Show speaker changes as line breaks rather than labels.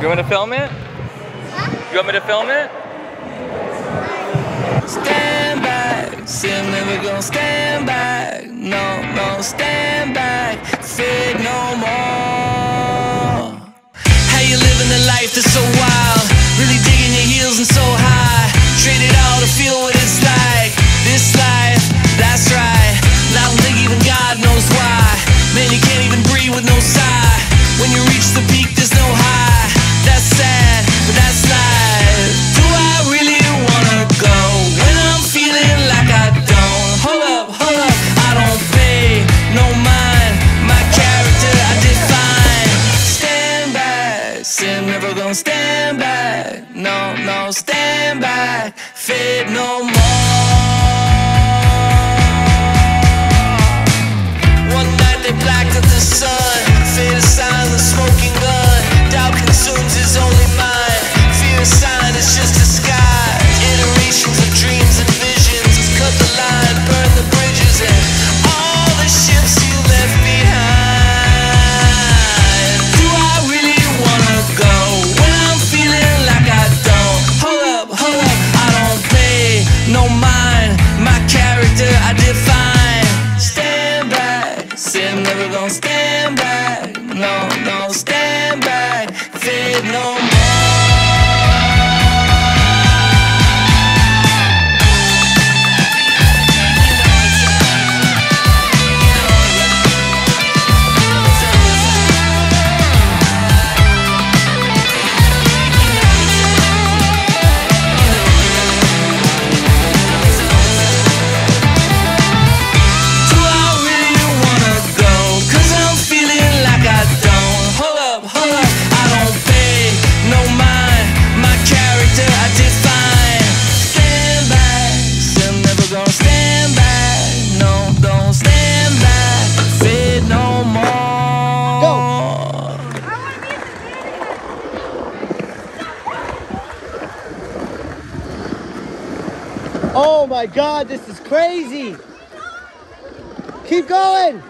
You want me to film it? You want me to film it? Stand never gonna stand back. No, no, stand no more. How you living the life that's so wild? Really digging your heels and so high. Trade it all to feel what it's like. This life, that's right. And I don't think even God knows why. Man, you can't even breathe with no sigh. When you reach the peak, never gonna stand back. No, no, stand back, fade no more. Never gonna stand back. No, no, stand back, fade no more.
Oh my god, this is crazy. Keep going.